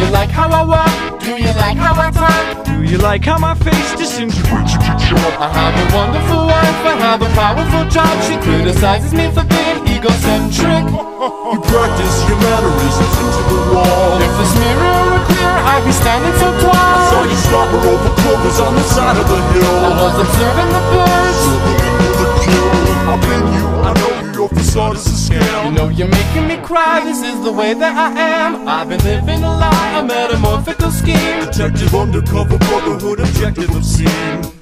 you like how I walk? Do you like how I talk? Do you like how my face disintegrates? I have a wonderful wife, I have a powerful job She criticizes me for being egocentric You practice your mannerisms into the wall. If this mirror were clear, I'd be standing so tall I Saw you stop her over clovers on the side of the hill. I was observing the facade is a You know you're making me cry, this is the way that I am. I've been living a lie, a metamorphical scheme. Detective undercover brotherhood objective obscene. No, no,